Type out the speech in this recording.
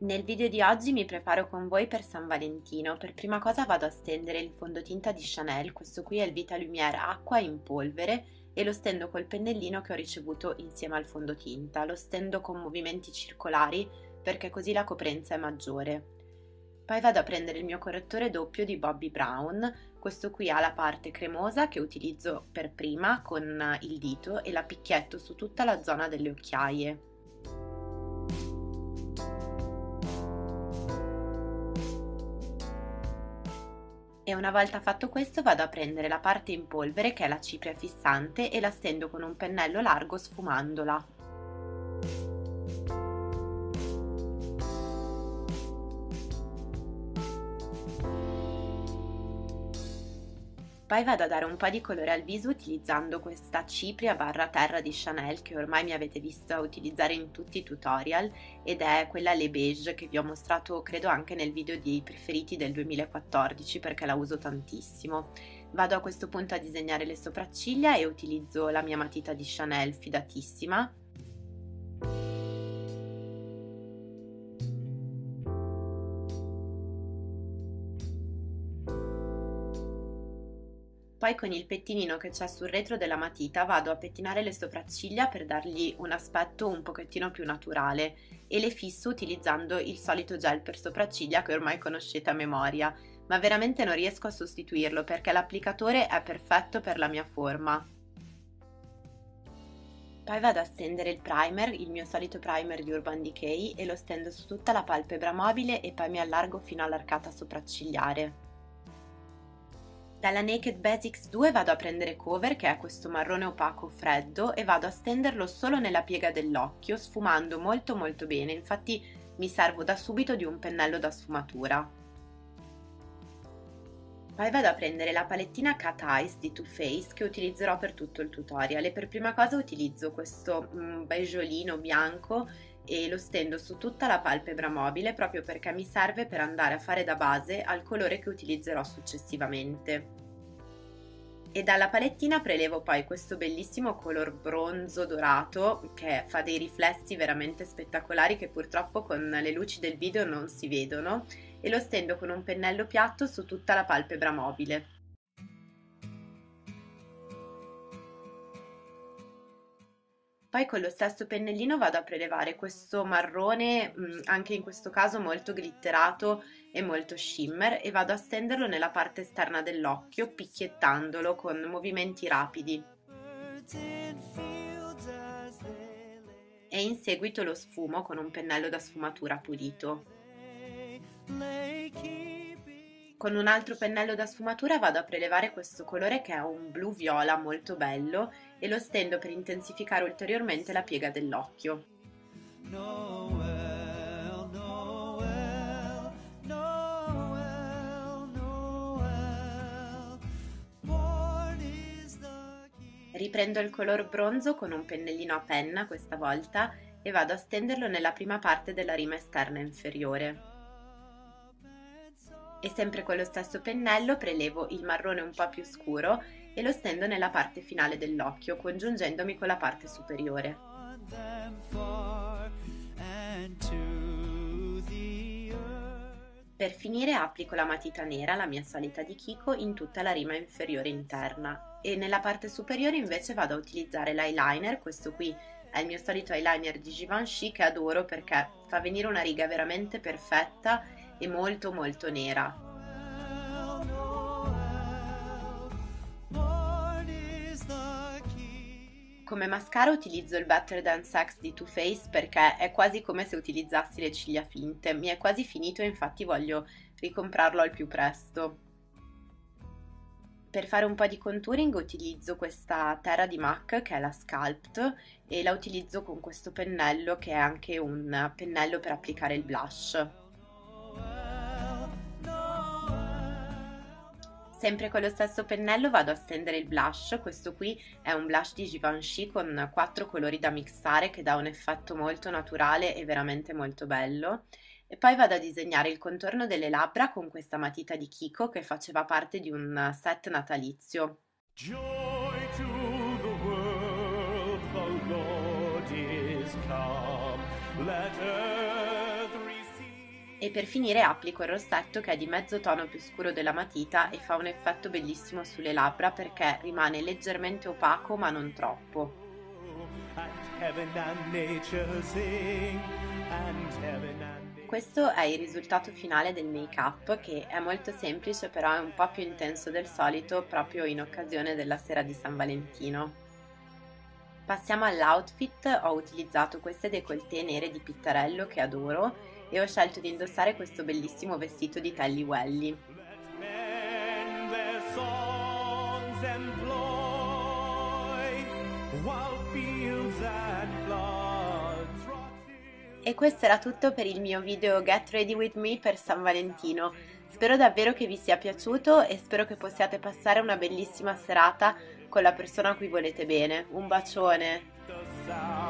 Nel video di oggi mi preparo con voi per San Valentino. Per prima cosa vado a stendere il fondotinta di Chanel, questo qui è il Vita Lumière Acqua in polvere e lo stendo col pennellino che ho ricevuto insieme al fondotinta. Lo stendo con movimenti circolari perché così la coprenza è maggiore. Poi vado a prendere il mio correttore doppio di Bobbi Brown, questo qui ha la parte cremosa che utilizzo per prima con il dito e la picchietto su tutta la zona delle occhiaie. E una volta fatto questo vado a prendere la parte in polvere che è la cipria fissante e la stendo con un pennello largo sfumandola. Poi vado a dare un po' di colore al viso utilizzando questa cipria barra terra di Chanel che ormai mi avete visto utilizzare in tutti i tutorial ed è quella Le Beige che vi ho mostrato credo anche nel video dei preferiti del 2014 perché la uso tantissimo. Vado a questo punto a disegnare le sopracciglia e utilizzo la mia matita di Chanel fidatissima Poi con il pettinino che c'è sul retro della matita vado a pettinare le sopracciglia per dargli un aspetto un pochettino più naturale e le fisso utilizzando il solito gel per sopracciglia che ormai conoscete a memoria, ma veramente non riesco a sostituirlo perché l'applicatore è perfetto per la mia forma. Poi vado a stendere il primer, il mio solito primer di Urban Decay e lo stendo su tutta la palpebra mobile e poi mi allargo fino all'arcata sopraccigliare. Dalla Naked Basics 2 vado a prendere cover che è questo marrone opaco freddo e vado a stenderlo solo nella piega dell'occhio sfumando molto molto bene, infatti mi servo da subito di un pennello da sfumatura. Poi vado a prendere la palettina Cat Eyes di Too Faced che utilizzerò per tutto il tutorial e per prima cosa utilizzo questo mm, beigeolino bianco e lo stendo su tutta la palpebra mobile proprio perché mi serve per andare a fare da base al colore che utilizzerò successivamente. E dalla palettina prelevo poi questo bellissimo color bronzo dorato che fa dei riflessi veramente spettacolari che purtroppo con le luci del video non si vedono e lo stendo con un pennello piatto su tutta la palpebra mobile. Poi con lo stesso pennellino vado a prelevare questo marrone, mm, anche in questo caso molto glitterato e molto shimmer, e vado a stenderlo nella parte esterna dell'occhio, picchiettandolo con movimenti rapidi. E in seguito lo sfumo con un pennello da sfumatura pulito. Con un altro pennello da sfumatura vado a prelevare questo colore che è un blu viola molto bello e lo stendo per intensificare ulteriormente la piega dell'occhio. Riprendo il color bronzo con un pennellino a penna questa volta e vado a stenderlo nella prima parte della rima esterna inferiore e sempre con lo stesso pennello prelevo il marrone un po' più scuro e lo stendo nella parte finale dell'occhio congiungendomi con la parte superiore. Per finire applico la matita nera, la mia solita di Kiko, in tutta la rima inferiore interna e nella parte superiore invece vado a utilizzare l'eyeliner, questo qui è il mio solito eyeliner di Givenchy che adoro perché fa venire una riga veramente perfetta e molto molto nera. Come mascara utilizzo il Better Than Sex di Too Faced perché è quasi come se utilizzassi le ciglia finte. Mi è quasi finito e infatti voglio ricomprarlo al più presto. Per fare un po' di contouring utilizzo questa terra di MAC che è la Sculpt e la utilizzo con questo pennello che è anche un pennello per applicare il blush. Sempre con lo stesso pennello vado a stendere il blush, questo qui è un blush di Givenchy con quattro colori da mixare che dà un effetto molto naturale e veramente molto bello. E poi vado a disegnare il contorno delle labbra con questa matita di Kiko che faceva parte di un set natalizio. Joy to the world, the Lord is come. Let earth E per finire applico il rossetto che è di mezzo tono più scuro della matita e fa un effetto bellissimo sulle labbra perché rimane leggermente opaco ma non troppo. Questo è il risultato finale del make up che è molto semplice però è un po' più intenso del solito proprio in occasione della sera di San Valentino. Passiamo all'outfit, ho utilizzato queste décolleté nere di pittarello che adoro e ho scelto di indossare questo bellissimo vestito di Telly Welly. E questo era tutto per il mio video Get Ready With Me per San Valentino. Spero davvero che vi sia piaciuto e spero che possiate passare una bellissima serata con la persona a cui volete bene. Un bacione!